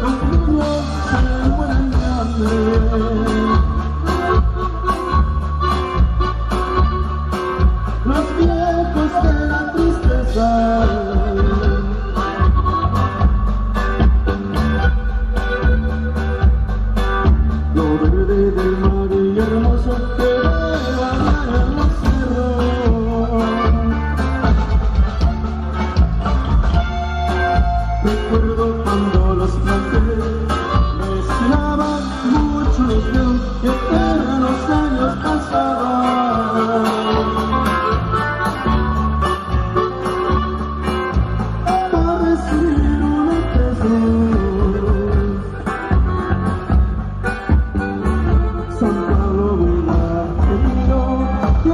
Los vientos de la tristeza, lo verde del mar y hermoso que veo a la hermosura.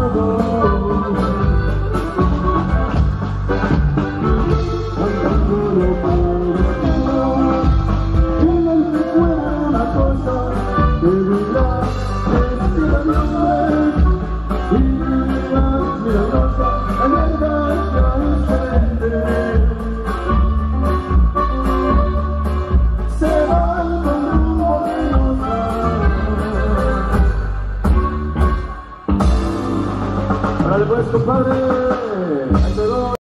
Oh, Algo es compadre.